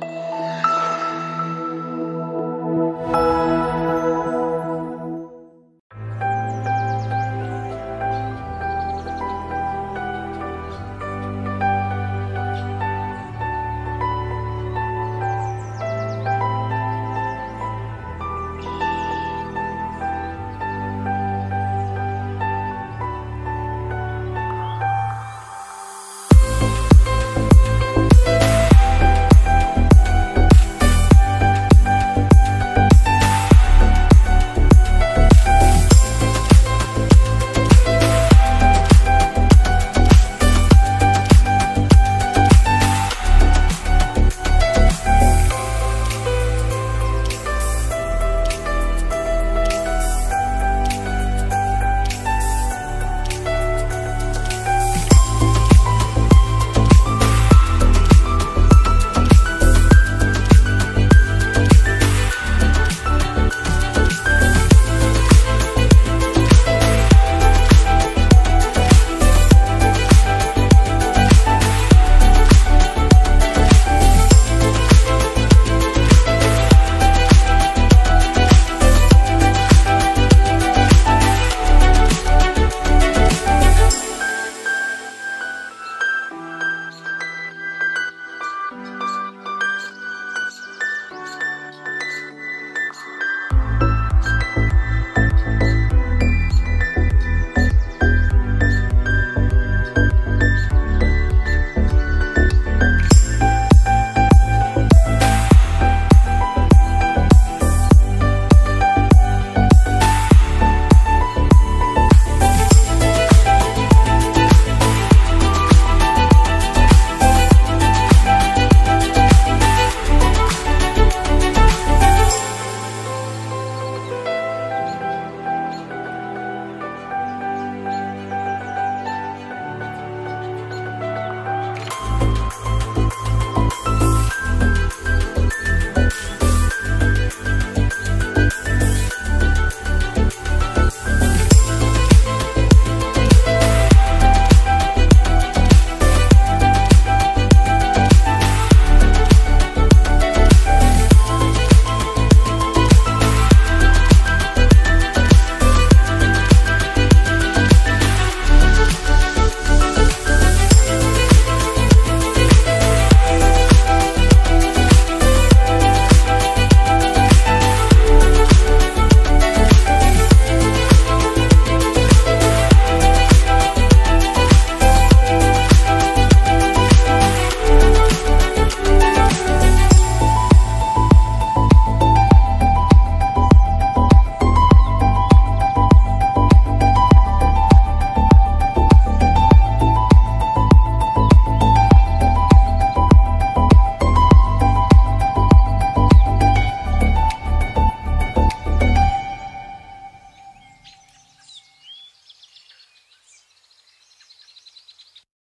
Yeah.